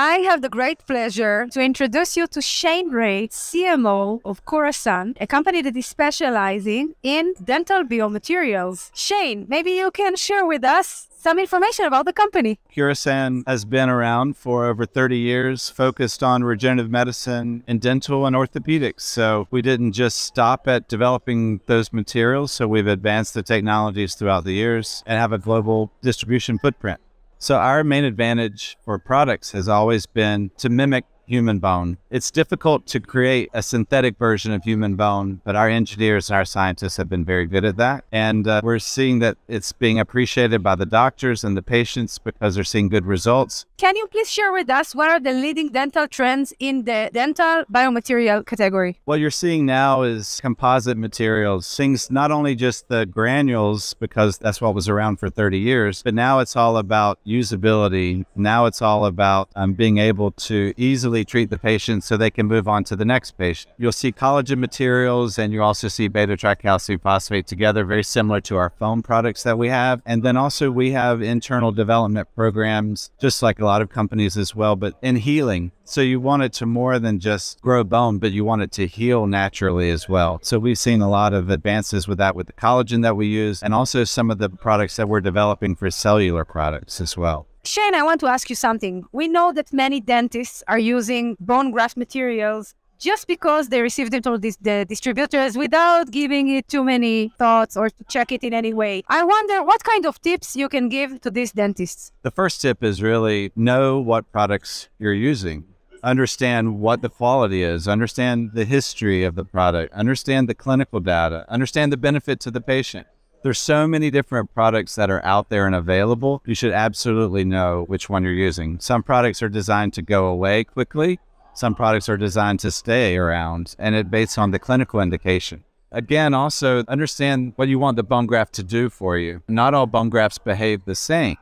have the great pleasure to introduce you to Shane Ray, CMO of Curasan, a company that is specializing in dental biomaterials. Shane, maybe you can share with us some information about the company. Curasan has been around for over 30 years, focused on regenerative medicine in dental and orthopedics. So we didn't just stop at developing those materials. So we've advanced the technologies throughout the years and have a global distribution footprint. So our main advantage for products has always been to mimic human bone. It's difficult to create a synthetic version of human bone, but our engineers and our scientists have been very good at that. And uh, we're seeing that it's being appreciated by the doctors and the patients because they're seeing good results. Can you please share with us what are the leading dental trends in the dental biomaterial category? What you're seeing now is composite materials, things not only just the granules, because that's what was around for 30 years, but now it's all about usability. Now it's all about um, being able to easily treat the patient so they can move on to the next patient. You'll see collagen materials and you also see beta tricalcium phosphate together, very similar to our foam products that we have. And then also we have internal development programs, just like a lot of companies as well, but in healing. So you want it to more than just grow bone, but you want it to heal naturally as well. So we've seen a lot of advances with that with the collagen that we use and also some of the products that we're developing for cellular products as well. Shane, I want to ask you something. We know that many dentists are using bone graft materials just because they received it from the distributors without giving it too many thoughts or to check it in any way. I wonder what kind of tips you can give to these dentists. The first tip is really know what products you're using. Understand what the quality is, understand the history of the product, understand the clinical data, understand the benefit to the patient. There's so many different products that are out there and available. You should absolutely know which one you're using. Some products are designed to go away quickly. Some products are designed to stay around and it based on the clinical indication. Again, also understand what you want the bone graft to do for you. Not all bone grafts behave the same.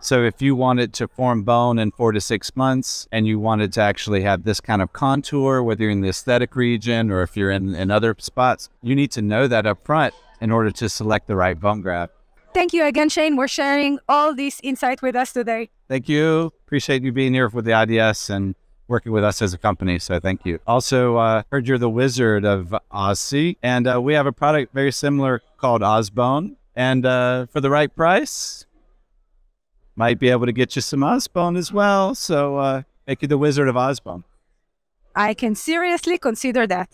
So if you wanted to form bone in four to six months and you wanted to actually have this kind of contour, whether you're in the aesthetic region or if you're in, in other spots, you need to know that up front in order to select the right bone graft. Thank you again, Shane. We're sharing all this insight with us today. Thank you. Appreciate you being here with the IDS and working with us as a company. So thank you. Also, uh, heard you're the wizard of Osi, and uh, we have a product very similar called Osbone. And uh, for the right price, might be able to get you some Osbone as well. So uh, make you the wizard of Osbone. I can seriously consider that.